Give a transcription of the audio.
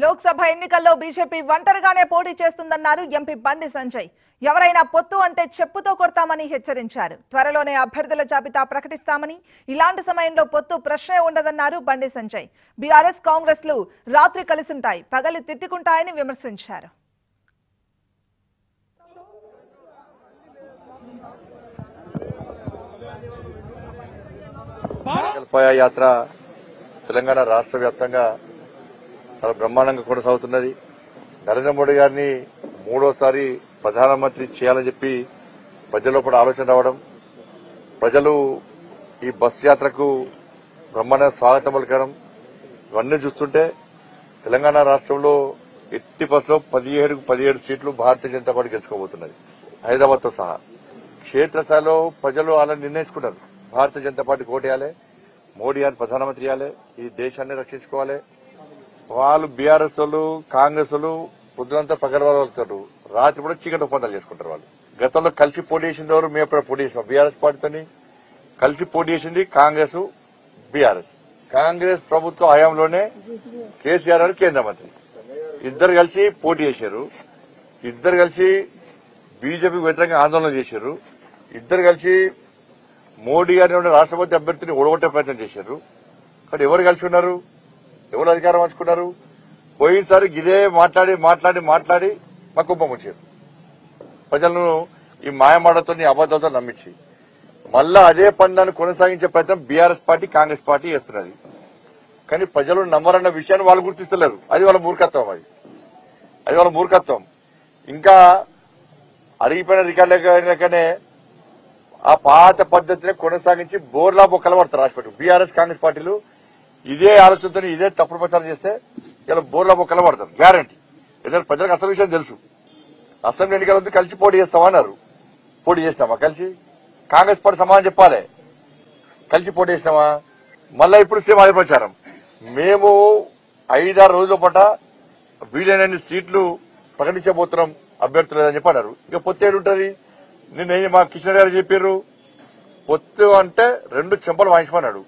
లోక్సభ ఎన్నికల్లో బీజేపీ ఒంటరిగానే పోటీ చేస్తుందన్నారు ఎంపీ బండి సంజయ్. ఎవరైనా పొత్తు అంటే చెప్పుతో కొడతామని హెచ్చరించారు. త్వరలోనే అభ్యర్థుల జాబితా ప్రకటిస్తామని ఇలాంటి సమయంలో పొత్తు ప్రశ్నే ఉండదన్నారు బండి సంజయ్. బీఆర్ఎస్ కాంగ్రెస్లు రాత్రి కలిసింటాయి పగలు తిట్టుకుంటాయని విమర్శించారు. యాత్ర తెలంగాణ రాష్ట్ర వ్యాప్తంగా చాలా బ్రహ్మాండంగా కొనసాగుతున్నది నరేంద్ర మోడీ గారిని మూడోసారి ప్రధానమంత్రి చేయాలని చెప్పి ప్రజల్లో కూడా ఆలోచన రావడం ప్రజలు ఈ బస్ యాత్రకు బ్రహ్మాండ స్వాగతం పలకడం ఇవన్నీ చూస్తుంటే తెలంగాణ రాష్ట్రంలో ఎట్టి బస్సులో పదిహేడు పదిహేడు సీట్లు భారతీయ జనతా పార్టీ గెలుచుకోబోతున్నది. హైదరాబాద్తో సహా. క్షేత్రస్థాయిలో ప్రజలు అలా నిర్ణయించుకున్నారు. భారతీయ జనతా పార్టీ ఓటేయాలి. మోడీ గారిని ప్రధానమంత్రి చేయాలి. ఈ దేశాన్ని రక్షించుకోవాలి. వాళ్ళు బీఆర్ఎస్ వాళ్ళు కాంగ్రెస్ వాళ్ళు పొద్దునంతా పగలవాళ్ళు రాత్రి కూడా చీకటి ఒప్పందాలు చేసుకుంటారు వాళ్ళు. గతంలో కలిసి పోటీ చేసింది ఎవరు? మేము ఎప్పుడు పోటీ చేసినాం. బీఆర్ఎస్ పార్టీతోని కలిసి పోటీ చేసింది కాంగ్రెస్ బీఆర్ఎస్ కాంగ్రెస్ ప్రభుత్వ హయాంలోనే కేసీఆర్ గారు కేంద్ర మంత్రి. ఇద్దరు కలిసి పోటీ చేశారు. ఇద్దరు కలిసి బీజేపీకి వ్యతిరేకంగా ఆందోళన చేశారు. ఇద్దరు కలిసి మోడీ గారిని ఉన్న రాష్ట్రపతి అభ్యర్థిని ఓడగొట్టే ప్రయత్నం చేశారు. కానీ ఎవరు కలిసి ఉన్నారు? ఎవరు అధికారం పంచుకున్నారు? పోయినసారి ఇదే మాట్లాడి మాట్లాడి మాట్లాడి మా కుంభం వచ్చారు ప్రజలను ఈ మాయమాటతో అబద్దాలతో నమ్మించి. మళ్ళా అదే పందాన్ని కొనసాగించే ప్రయత్నం బీఆర్ఎస్ పార్టీ కాంగ్రెస్ పార్టీ చేస్తున్నది. కానీ ప్రజలు నమ్మరన్న విషయాన్ని వాళ్ళు గుర్తిస్తలేరు. అది వాళ్ళ మూర్ఖత్వం అది. అది వాళ్ళ మూర్ఖత్వం. ఇంకా అడిగిపోయిన రికార్డులకనే ఆ పాత పద్ధతిని కొనసాగించి బోర్లా బొక్కలు పడతారు రాష్ట్రపతి బీఆర్ఎస్ కాంగ్రెస్ పార్టీలు ఇదే ఆలోచనతో ఇదే తప్పుడు ప్రచారం చేస్తే ఇలా బోర్ల బొక్కలు పడతారు గ్యారంటీ ఎందుకంటే ప్రజలకు అసలు విషయం తెలుసు. అసెంబ్లీ ఎన్నికల ముందు కలిసి పోటీ చేస్తామన్నారు పోటీ చేస్తామా కలిసి? కాంగ్రెస్ పార్టీ సమాధానం చెప్పాలి. కలిసి పోటీ చేసినామా? మళ్ళా ఇప్పుడు సేమ్ అదే ప్రచారం. మేము ఐదారు రోజుల పాట వీలైనన్ని సీట్లు ప్రకటించబోతున్నాం అభ్యర్థులు లేదని చెప్పి అన్నారు. ఇక పొత్తు ఏడుంటది? నిన్న మా కిషన్ గారు చెప్పారు పొత్తు అంటే రెండు చెంపలు వాయించమన్నాడు.